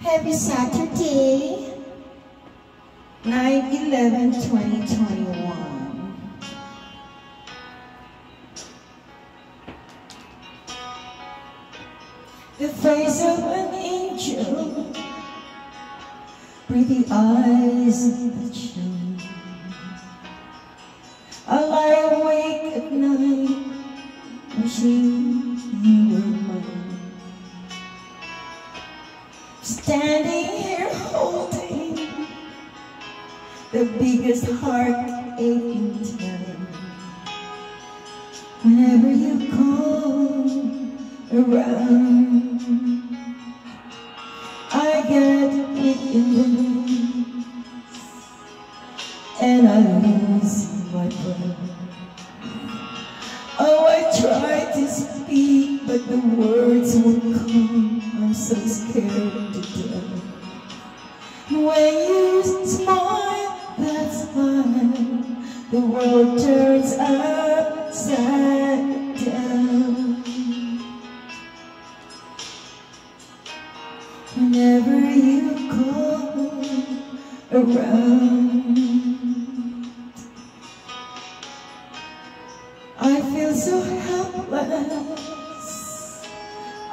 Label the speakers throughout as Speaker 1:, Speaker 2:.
Speaker 1: Happy Saturday, 9-11-2021. The face of an angel, pretty eyes that shine. I lie awake at night, wishing Standing here holding the biggest heartache in town. Whenever you come around, I get hit in the and I lose my breath. Oh, I try to speak, but the words The world turns upside down. Whenever you come around, I feel so helpless.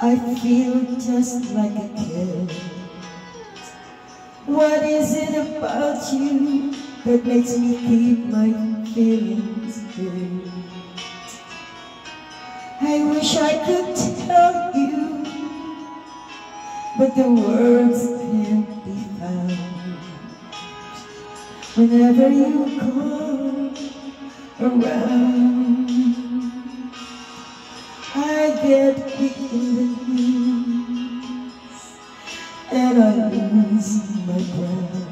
Speaker 1: I feel just like a kid. What is it about you that makes me keep my feelings hid? I wish I could tell you, but the words can't be found. Whenever you come around, I get weak in the knees and I lose my breath.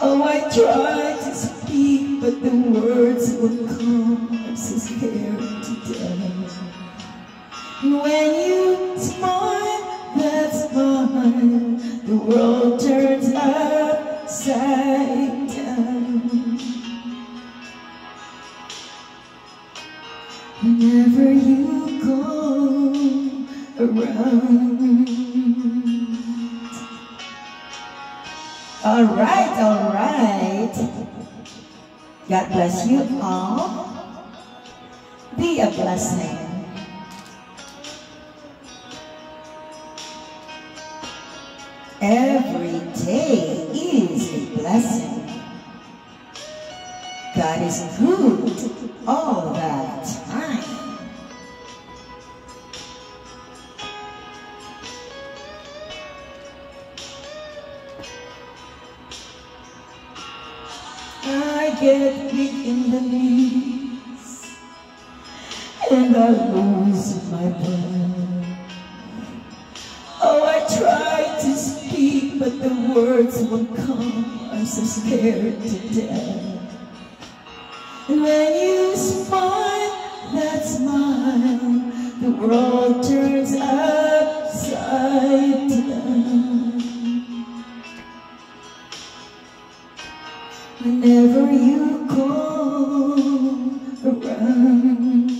Speaker 1: Oh, I try to speak, but the words won't come. I'm so scared to. And when you smile, that's fine. The world turns upside down. Whenever you go around. All right, all right. God bless you all. Be a blessing. Every day is a blessing. God is good all the get weak in the knees and I lose my breath. Oh, I try to speak, but the words won't come. I'm so scared to death. And when you smile, that smile, the world turns upside down. Whenever you come around,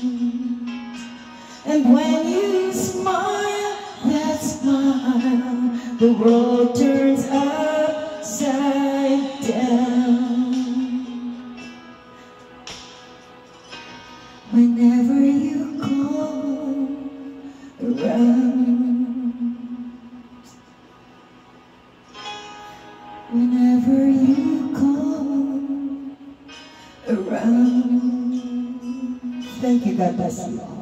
Speaker 1: and when you smile, that smile, the world turns upside down. Whenever you come around, around. Thank you, God bless you all.